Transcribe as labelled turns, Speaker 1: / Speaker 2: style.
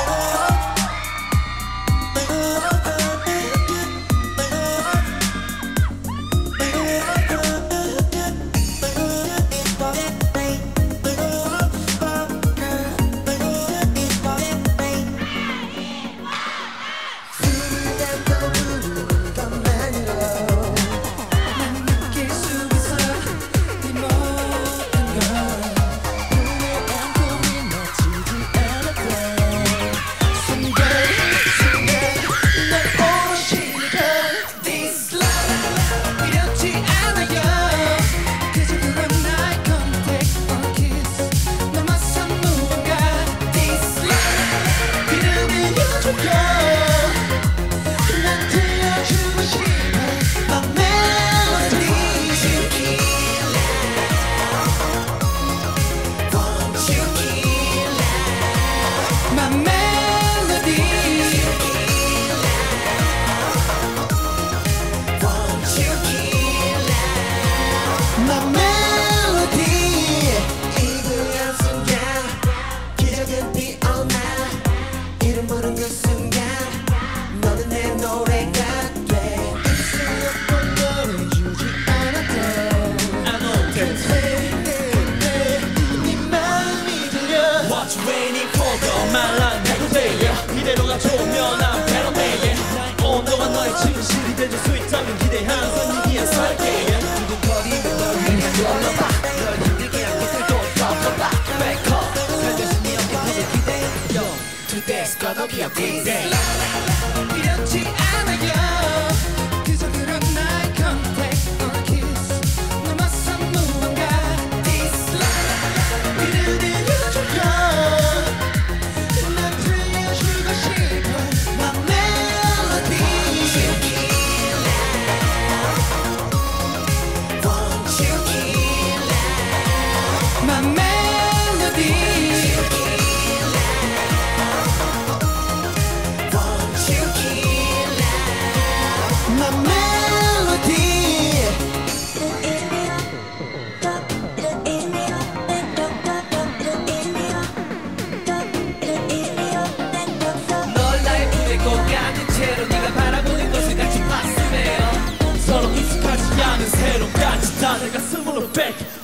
Speaker 1: Oh. 이대로가 좋으면 난 배로 돼 온도가 너의 진실이 돼줄 수 있다면 기대하는 선 위에 설게 두근거리는 널 위해 눌러봐 널 힘들게 한 것들도 덮어봐 Back up 별 대신 네 어깨 기대 Yo Today's gonna be a day back.